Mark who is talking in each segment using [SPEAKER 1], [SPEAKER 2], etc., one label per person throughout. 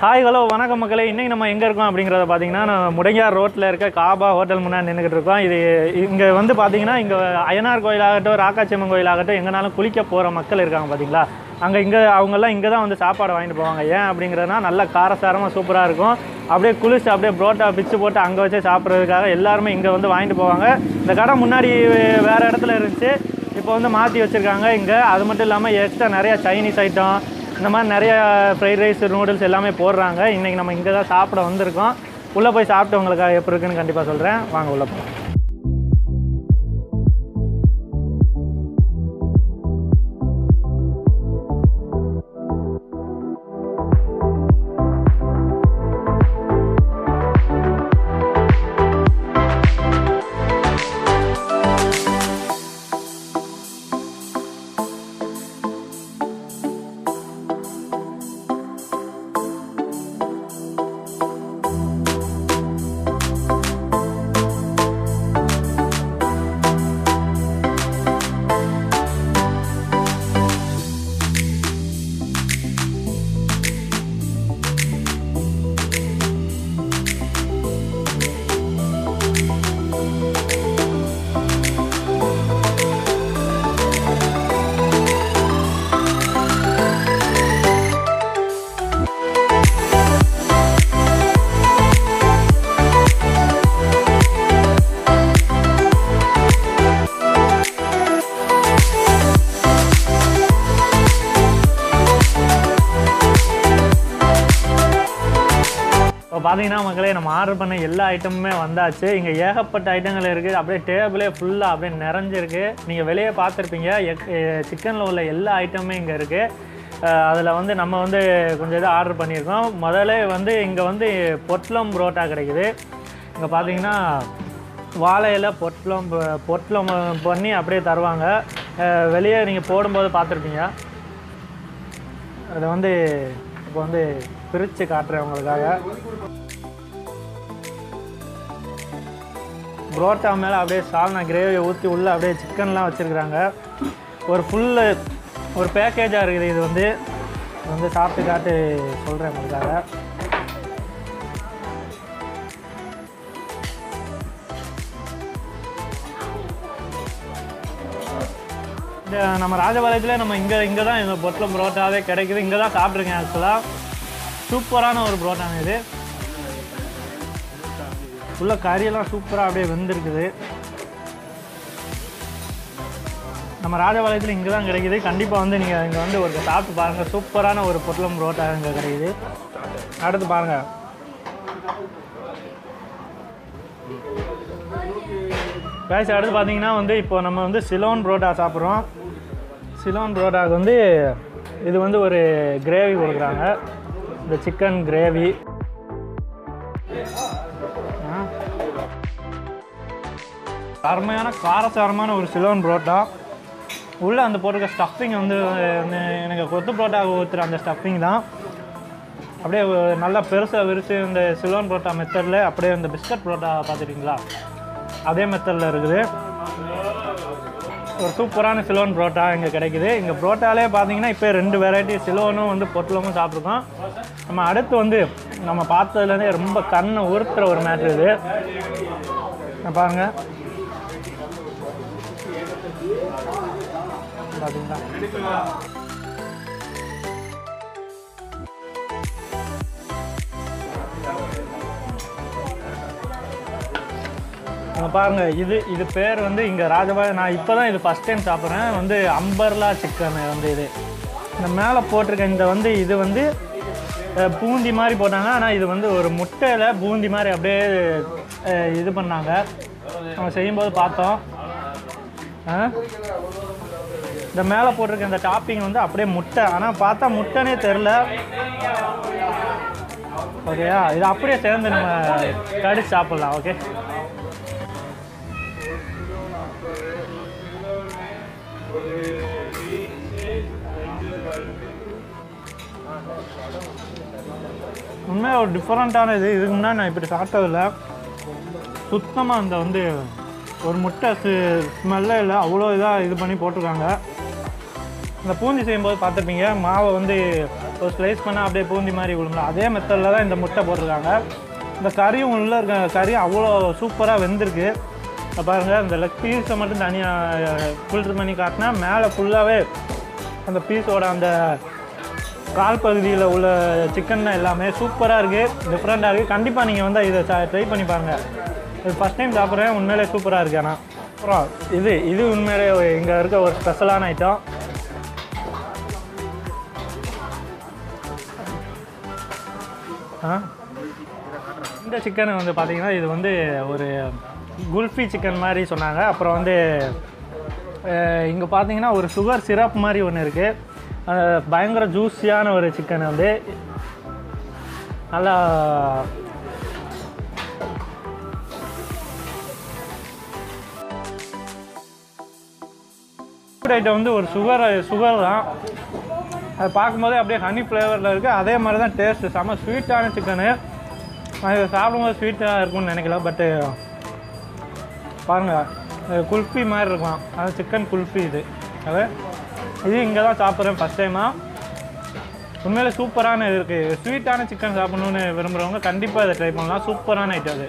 [SPEAKER 1] Hi hello வணக்கம் மக்களே. இன்றைக்கி நம்ம எங்கே இருக்கோம் அப்படிங்கிறத பார்த்தீங்கன்னா நம்ம முடங்கியார் ரோட்டில் இருக்க காபா ஹோட்டல் முன்னாடி நின்றுக்கிட்டு இருக்கோம். இது இங்கே வந்து பார்த்தீங்கன்னா இங்கே அய்யனார் கோயிலாகட்டும் ராக்காச்சியம்மன் கோயிலாகட்டும் எங்கேனாலும் குளிக்க போகிற மக்கள் இருக்காங்க பார்த்தீங்களா அங்கே இங்கே அவங்கெல்லாம் இங்கே தான் வந்து சாப்பாடு வாங்கிட்டு போவாங்க. ஏன் அப்படிங்கிறதுனா நல்ல காரசாரமாக சூப்பராக இருக்கும். அப்படியே குளிச்சு அப்படியே புரோட்டா பிச்சு போட்டு அங்கே வச்சு சாப்பிட்றதுக்காக எல்லாருமே இங்கே வந்து வாங்கிட்டு போவாங்க. இந்த கடை முன்னாடி வேறு இடத்துல இருந்துச்சு. இப்போ வந்து மாற்றி வச்சுருக்காங்க இங்கே. அது மட்டும் இல்லாமல் எக்ஸ்ட்ரா நிறையா சைனீஸ் ஐட்டம் இந்த மாதிரி நிறைய ஃப்ரைட் ரைஸ் நூடுல்ஸ் எல்லாமே போடுறாங்க. இன்றைக்கி நம்ம இங்கே தான் சாப்பிட வந்திருக்கோம். உள்ளே போய் சாப்பிட்டு உங்களுக்கு எப்படி இருக்குன்னு கண்டிப்பாக சொல்கிறேன் வாங்க உள்ளே போகலாம் பார்த்தீங்கன்னா மக்களே நம்ம ஆர்டர் பண்ண எல்லா ஐட்டமுமே வந்தாச்சு. இங்கே ஏகப்பட்ட ஐட்டங்கள் இருக்குது அப்படியே டேபிளே ஃபுல்லாக அப்படியே நிறைஞ்சிருக்கு. நீங்கள் வெளியே பார்த்துருப்பீங்க. சிக்கனில் உள்ள எல்லா ஐட்டமுமே இங்கே இருக்குது அதில் வந்து நம்ம வந்து கொஞ்சம் இது ஆர்டர் பண்ணியிருக்கோம். முதல்ல வந்து இங்கே வந்து பொட்லம் புரோட்டா கிடைக்குது. இங்கே பார்த்தீங்கன்னா வாழையில் பொட்லம் பொட்லம் பண்ணி அப்படியே தருவாங்க. வெளியே நீங்கள் போடும்போது பார்த்துருப்பீங்க. அதை வந்து இப்போ வந்து பிரித்து காட்டுறேன் உங்களுக்காக. புரோட்டா மேலே அப்படியே சால்னா கிரேவியை ஊற்றி உள்ளே அப்படியே சிக்கன்லாம் வச்சுருக்குறாங்க. ஒரு ஃபுல்லு ஒரு பேக்கேஜாக இருக்குது இது வந்து. வந்து சாப்பிட்டு காட்டு சொல்கிறேன் உங்களுக்காக. நம்ம ராஜபாளையத்தில் நம்ம இங்கே இங்கே தான் இந்த பொட்டில் புரோட்டாவே கிடைக்குது. இங்கே தான் சாப்பிட்ருக்கேன் ஆக்சுவலாக சூப்பரான ஒரு புரோட்டாங்க இது. உள்ள கறியெல்லாம் சூப்பராக அப்படியே வெந்திருக்குது. நம்ம ராஜபாளையத்தில் இங்கே தான் கிடைக்குது. கண்டிப்பாக வந்து நீங்கள் இங்கே வந்து ஒரு சாப்பிட்டு பாருங்கள் சூப்பரான ஒரு பொட்டலம் புரோட்டா இங்கே கிடைக்குது. அடுத்து பாருங்கள் பேச அடுத்து பார்த்தீங்கன்னா வந்து இப்போ நம்ம வந்து சிலோன் புரோட்டா சாப்பிட்றோம். சிலோன் புரோட்டாவுக்கு வந்து இது வந்து ஒரு கிரேவி கொடுக்குறாங்க. இந்த சிக்கன் கிரேவி. அருமையான காரசாரமான ஒரு சிலோன் புரோட்டா. உள்ளே அந்த போட்டிருக்க ஸ்டஃபிங் வந்து எனக்கு கொத்து புரோட்டா ஊற்றுற அந்த ஸ்டஃபிங் தான். அப்படியே நல்லா பெருசாக விரித்து இந்த சிலோன் புரோட்டா மெத்தடில் அப்படியே இந்த பிஸ்கட் புரோட்டா பார்த்துட்டிங்களா? அதே மெத்தடில் இருக்குது. ஒரு சூப்பரான சிலோன் புரோட்டா இங்கே கிடைக்குது. இங்கே புரோட்டாலே பார்த்தீங்கன்னா இப்போ ரெண்டு வெரைட்டி சிலோனும் வந்து பொட்டலமும் சாப்பிட்ருக்கோம் நம்ம அடுத்து வந்து நம்ம பார்த்ததுலேருந்தே ரொம்ப கண்ணை உறுத்துற ஒரு மேட்ரு இது. பாருங்க. பார்த்தீங்களா அங்க பாருங்க இது இது பேர் வந்து இங்கே ராஜபாய் நான் இப்போ தான் இது ஃபஸ்ட் டைம் சாப்பிட்றேன். வந்து அம்பர்லா சிக்கன் வந்து இது. இந்த மேலே போட்டிருக்க இந்த வந்து இது வந்து பூந்தி மாதிரி போட்டாங்க. ஆனால் இது வந்து ஒரு முட்டையில் பூந்தி மாதிரி அப்படியே இது பண்ணாங்க. நம்ம செய்யும்போது பார்த்தோம். ஆ? இந்த மேலே போட்டிருக்க இந்த டாப்பிங் வந்து அப்படியே முட்டை. ஆனால் பார்த்தா முட்டைனே தெரில. ஓகேயா இது அப்படியே சேர்ந்து நம்ம கடிச்சு சாப்பிட்லாம் ஓகே உண்மையாக ஒரு டிஃப்ரெண்ட்டான இது இதுக்கு முன்னாடி நான் இப்படி சாப்பிட்டதில்ல சுத்தமாக அந்த வந்து ஒரு முட்டை ஸ்மெல்லே இல்லை. அவ்வளோ இதாக இது பண்ணி போட்டிருக்காங்க. இந்த பூந்தி செய்யும்போது பார்த்துருப்பீங்க மாவை வந்து ஒரு ஸ்லைஸ் பண்ணால் அப்படியே பூந்தி மாதிரி விழுங்களா அதே மெத்தடில் தான் இந்த முட்டை போட்டிருக்காங்க. இந்த கறியும் உள்ளே இருக்க கறியும் அவ்வளோ சூப்பராக வெந்திருக்கு. பாருங்கள் இந்த லெக் பீஸை மட்டும் தனியாக ஃபில்டர் பண்ணி காட்டினா மேலே ஃபுல்லாகவே அந்த பீஸோட அந்த கால் பகுதியில் உள்ள சிக்கன் எல்லாமே சூப்பராக இருக்குது டிஃப்ரெண்ட்டாக இருக்குது கண்டிப்பாக நீங்கள் வந்து இதை ட்ரை பண்ணி பாருங்கள் இது ஃபஸ்ட் டைம் சாப்பிட்றேன். உண்மையிலே சூப்பராக இருக்கு ஆனால் அப்புறம் இது இது உண்மையிலே இங்கே இருக்க ஒரு ஸ்பெஷலான ஐட்டம் ஆ? இந்த சிக்கன் வந்து பார்த்திங்கன்னா இது வந்து ஒரு குல்ஃபி சிக்கன் மாதிரி சொன்னாங்க. அப்புறம் வந்து இங்கே பார்த்தீங்கன்னா ஒரு சுகர் சிரப் மாதிரி ஒன்று இருக்குது பயங்கர ஜூஸியான ஒரு சிக்கன் வந்து நல்லா ஐட்டம் வந்து ஒரு சுகர் சுகர் தான். அது பார்க்கும்போதே அப்படியே ஹனி ஃப்ளேவரில் இருக்குது அதே மாதிரி தான் டேஸ்ட்டு செம்ம ஸ்வீட்டான சிக்கனு அது சாப்பிடும்போது ஸ்வீட்டாக இருக்கும்னு நினைக்கல பட்டு பாருங்கள் குல்ஃபி மாதிரி இருக்கும். அது சிக்கன் குல்ஃபி இது. அது? இது இங்கே தான் சாப்பிட்றேன் ஃபஸ்ட் டைமாக உண்மையிலே சூப்பரான இது இருக்குது ஸ்வீட்டான சிக்கன் சாப்பிட்ணுன்னு விரும்புகிறவங்க கண்டிப்பாக இதை ட்ரை பண்ணலாம். சூப்பரான ஐட்டம் அது.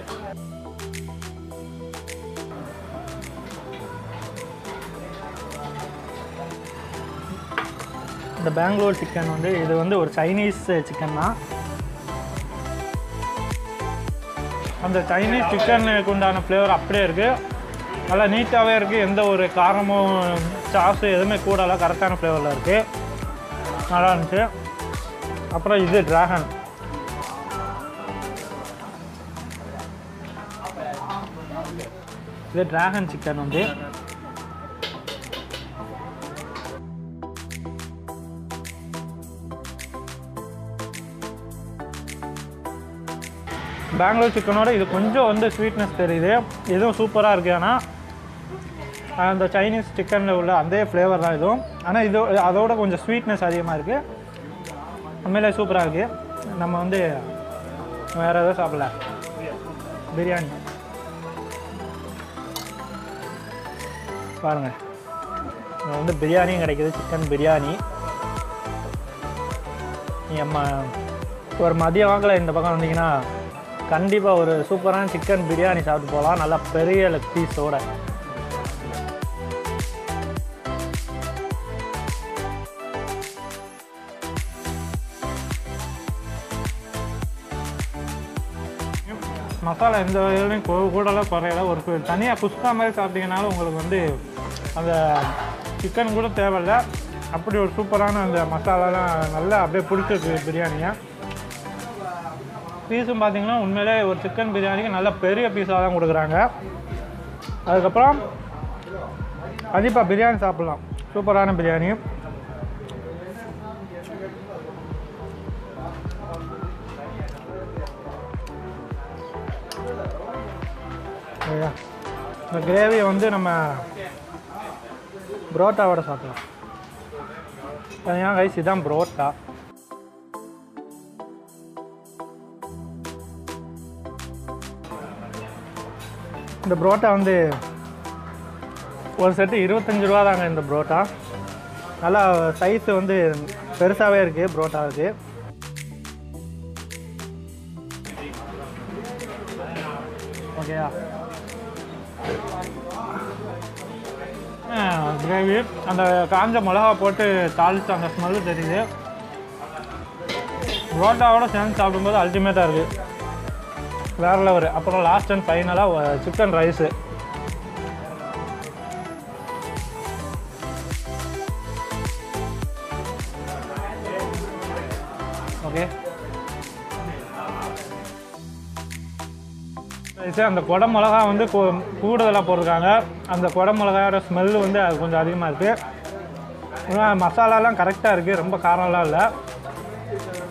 [SPEAKER 1] இந்த பெங்களூர் சிக்கன் வந்து இது வந்து ஒரு சைனீஸ் சிக்கன் தான். அந்த சைனீஸ் சிக்கனுக்கு உண்டான ஃப்ளேவர் அப்படியே இருக்குது நல்லா நீட்டாகவே இருக்குது எந்த ஒரு காரமும் சாஸு எதுவுமே கூடல கரெக்டான ஃப்ளேவரில் இருக்குது நல்லா இருந்துச்சு. அப்புறம் இது டிராகன் இது டிராகன் சிக்கன் வந்து. பெங்களூர் சிக்கனோட இது கொஞ்சம் வந்து ஸ்வீட்னஸ் தெரியுது. இதுவும் சூப்பராக இருக்குது ஆனால் அந்த சைனீஸ் சிக்கனில் உள்ள அதே ஃப்ளேவர் தான் இதுவும். ஆனால் இது அதோட கொஞ்சம் ஸ்வீட்னஸ் அதிகமாக இருக்குது உண்மையிலே சூப்பராக இருக்குது நம்ம வந்து வேறு எதுவும் சாப்பிடல. பிரியாணி பாருங்கள் இங்கே வந்து பிரியாணியும் கிடைக்கிது. சிக்கன் பிரியாணி நம்ம ஒரு மதிய வாக்கில் இந்த பக்கம் வந்தீங்கன்னா கண்டிப்பாக ஒரு சூப்பரான சிக்கன் பிரியாணி சாப்பிட்டு போகலாம். நல்லா பெரிய லெக் பீஸோட மசாலா எந்த இதுலையும் கூடலாம் குறையல. ஒரு தனியாக குஸ்கா மாதிரி சாப்பிட்டீங்கனாலும் உங்களுக்கு வந்து அந்த சிக்கன் கூட தேவையில்ல. அப்படி ஒரு சூப்பரான அந்த மசாலாலாம் நல்லா அப்படியே பிடிச்சிருக்கு பிரியாணியை. பீஸும் பார்த்தீங்கன்னா உண்மையிலே ஒரு சிக்கன் பிரியாணிக்கு நல்ல பெரிய பீஸாக தான் கொடுக்குறாங்க. அதுக்கப்புறம் கண்டிப்பாக பிரியாணி சாப்பிட்லாம். சூப்பரான பிரியாணி. சரியா? இந்த கிரேவியை வந்து நம்ம புரோட்டாவோட சாப்பிடலாம். தனியாக கைஸ் இதுதான் புரோட்டா. இந்த புரோட்டா வந்து ஒரு செட்டு இருபத்தஞ்சி ரூபா தாங்க இந்த புரோட்டா. நல்லா சைஸு வந்து பெருசாகவே இருக்குது புரோட்டாவுக்கு. ஓகேயா கிரேவி அந்த காஞ்ச மிளகா போட்டு தாளிச்சு அந்த ஸ்மெல்லு தெரியுது. புரோட்டாவோட சேர்ந்து சாப்பிடும்போது அல்டிமேட்டாக இருக்குது வேறு லெவர் அப்புறம் லாஸ்ட் அண்ட் ஃபைனலாக சிக்கன் ரைஸு ஓகே ரைஸு அந்த குட மிளகா வந்து கூ- கூடுதலாக போட்டிருக்காங்க. அந்த குட மிளகாயோட ஸ்மெல்லு வந்து அது கொஞ்சம் அதிகமாக இருக்குது மசாலாலாம் கரெக்டாக இருக்குது ரொம்ப காரம்லாம் இல்லை.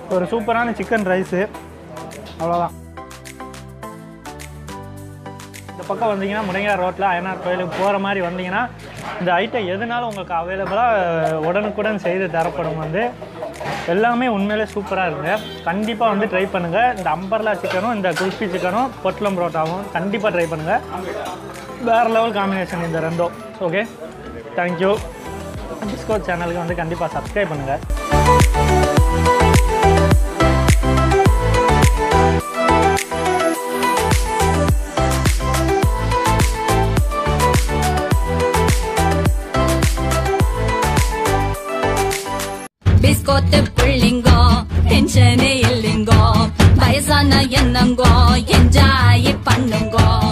[SPEAKER 1] ஒரு சூப்பரான சிக்கன் ரைஸு அவ்வளோதான் இந்த பக்கம் வந்தீங்கன்னா முனையார் ரோட்டில் அயனார் கோயிலுக்கு போகிற மாதிரி வந்தீங்கன்னா இந்த ஐட்டம் எதுனாலும் உங்களுக்கு அவைலபிளாக உடனுக்குடன் செய்து தரப்படும் வந்து. எல்லாமே உண்மையிலே சூப்பராக இருங்க கண்டிப்பாக வந்து ட்ரை பண்ணுங்கள் இந்த அம்பர்லா சிக்கனும் இந்த குல்ஃபி சிக்கனும் பொட்லம் புரோட்டாவும் கண்டிப்பாக ட்ரை பண்ணுங்கள் வேறு லெவல் காம்பினேஷன் இந்த ரெண்டும். ஓகே தேங்க்யூ டிஸ்கோ சேனலுக்கு வந்து கண்டிப்பாக சப்ஸ்கிரைப் பண்ணுங்கள்
[SPEAKER 2] got என்ன என்னங்கோ என்ஜாய் பண்ணுங்கோ.